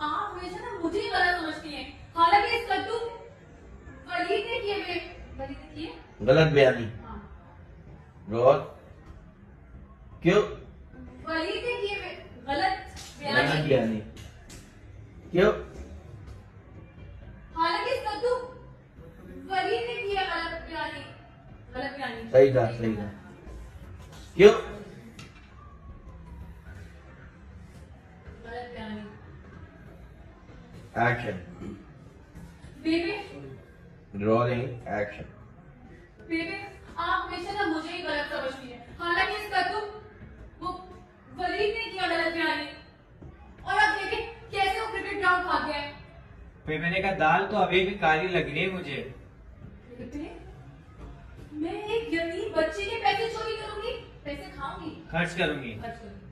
आप हमेशा ना मुझे ही गलत समझती हैं। हालाँकि इस कद्दू वलीद ने किए हुए वलीद ने किए गलत बयानी हाँ। क्यों? वलीद ने किए हुए गलत गलत बयानी बयानी क्यों? हालाँकि इस कद्दू वलीद ने किया गलत बयानी गलत बयानी सही था सही था क्यों? एक्शन बेबे रोलिंग एक्शन बेबे आप हमेशा ना मुझे ही गलत समझती हैं। हालाँकि इस कद्दू वो वलीद ने किया गलत बयानी और अब देखें कैसे वो क्रिकेट ग्राउंड भाग गया है। फिर मैंने कहा दाल तो अभी भी काली लग रही है मुझे। बेटे मैं एक यतीम बच्चे के पैसे चोरी करूँगी पैसे खाऊँगी। खर्च करूँगी। खर्च करूँगी।